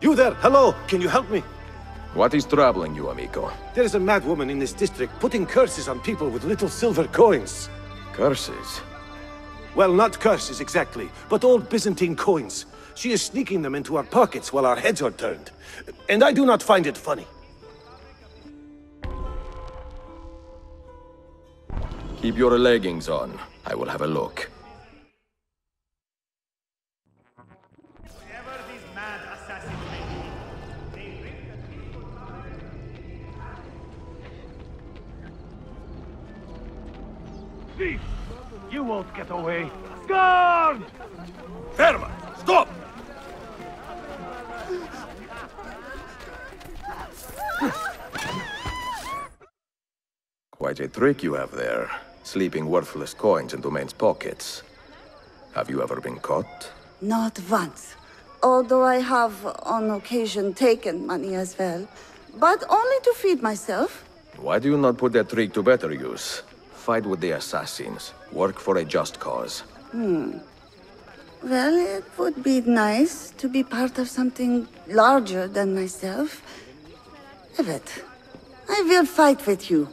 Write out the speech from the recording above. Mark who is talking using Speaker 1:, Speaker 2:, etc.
Speaker 1: You there, hello, can you help me?
Speaker 2: What is troubling you, amigo?
Speaker 1: There is a madwoman in this district putting curses on people with little silver coins.
Speaker 2: Curses?
Speaker 1: Well, not curses exactly, but old Byzantine coins. She is sneaking them into our pockets while our heads are turned. And I do not find it funny.
Speaker 2: Keep your leggings on. I will have a look.
Speaker 3: Thief! You won't get away. Guard!
Speaker 1: Ferma, stop!
Speaker 2: Quite a trick you have there. Sleeping worthless coins into men's pockets. Have you ever been caught?
Speaker 4: Not once. Although I have on occasion taken money as well. But only to feed myself.
Speaker 2: Why do you not put that trick to better use? Fight with the assassins. Work for a just cause. Hmm.
Speaker 4: Well, it would be nice to be part of something larger than myself. Evet, I will fight with you.